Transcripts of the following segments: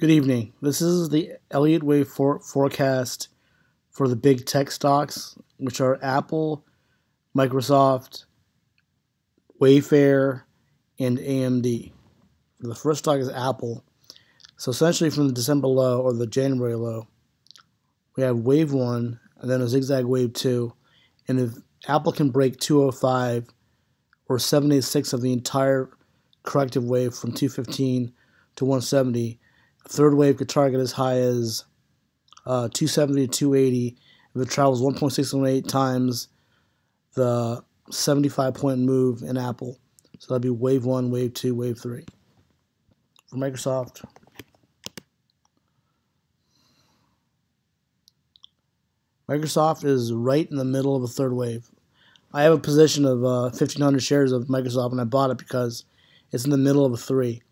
Good evening. This is the Elliott Wave for- forecast for the big tech stocks, which are Apple, Microsoft, Wayfair, and AMD. The first stock is Apple. So essentially, from the December low or the January low, we have Wave 1 and then a zigzag Wave 2. And if Apple can break 205 or 76 of the entire corrective wave from 215 to 170, third wave could target as high as uh, 270 to 280 if it travels 1.618 times the 75 point move in Apple. So that'd be wave one, wave two, wave three. For Microsoft, Microsoft is right in the middle of a third wave. I have a position of uh, 1,500 shares of Microsoft, and I bought it because it's in the middle of a three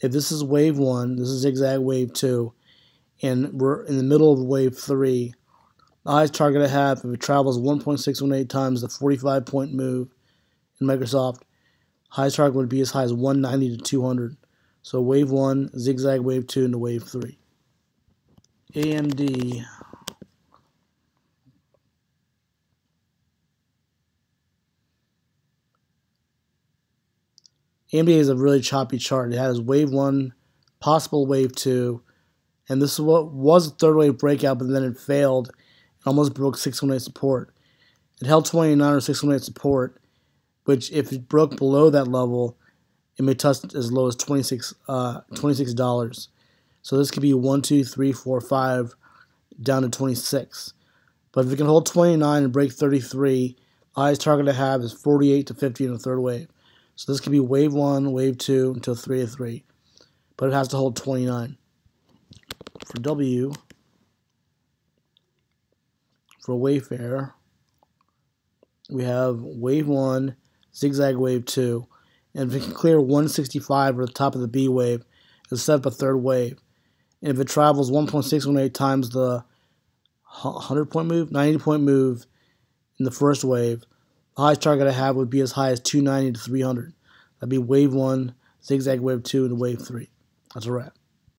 if this is wave one, this is zigzag wave two, and we're in the middle of wave three, the highest target I have, if it travels 1.618 times the 45 point move in Microsoft, highest target would be as high as 190 to 200. So wave one, zigzag wave two, into wave three. AMD. AMD is a really choppy chart. It has wave one, possible wave two, and this is what was a third wave breakout, but then it failed. It almost broke 618 support. It held 29 or 618 support, which if it broke below that level, it may touch as low as 26 uh, $26. So this could be 1, 2, 3, 4, 5, down to 26. But if it can hold 29 and break 33, the highest target I have is 48 to 50 in the third wave. So this could be wave one, wave two, until three of three. But it has to hold 29. For W, for Wayfair, we have wave one, zigzag wave two. And if it can clear 165 or the top of the B wave, it'll set up a third wave. And if it travels 1.618 times the 100 point move, 90 point move in the first wave, the highest target I have would be as high as 290 to 300. That'd be wave one, zigzag wave two, and wave three. That's a wrap.